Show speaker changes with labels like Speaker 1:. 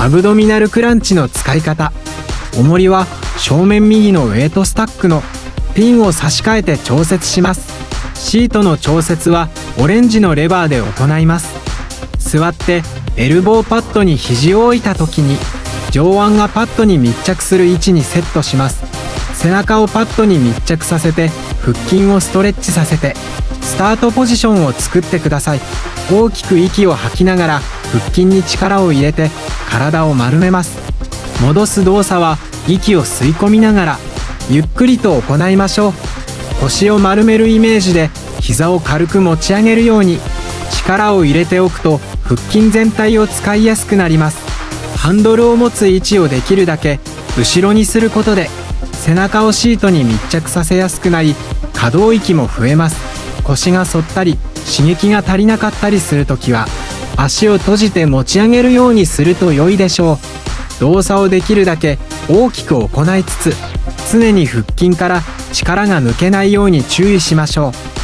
Speaker 1: アブドミナルクランチの使い方。重りは正面右のウェイトスタックのピンを差し替えて調節します。シートの調節はオレンジのレバーで行います。座ってエルボーパッドに肘を置いた時に上腕がパッドに密着する位置にセットします。背中をパッドに密着させて腹筋をストレッチさせて。タートポジションを作ってください。大きく息を吐きながら腹筋に力を入れて体を丸めます。戻す動作は息を吸い込みながらゆっくりと行いましょう。腰を丸めるイメージで膝を軽く持ち上げるように力を入れておくと腹筋全体を使いやすくなります。ハンドルを持つ位置をできるだけ後ろにすることで背中をシートに密着させやすくなり可動域も増えます。腰が反ったり刺激が足りなかったりする時は足を閉じて持ち上げるようにすると良いでしょう。動作をできるだけ大きく行いつつ常に腹筋から力が抜けないように注意しましょう。